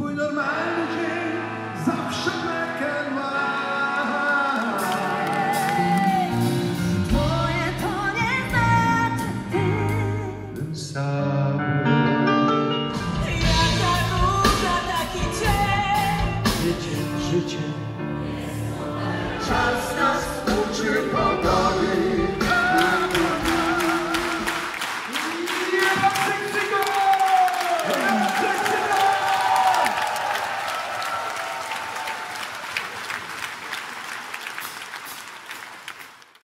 Twój normalny dzień zawsze mekę ma. Twoje to nie znaczy ty. Sam. Jaka dusza taki cień. Życie, życie. Czas nas uczy pokory. Yeah.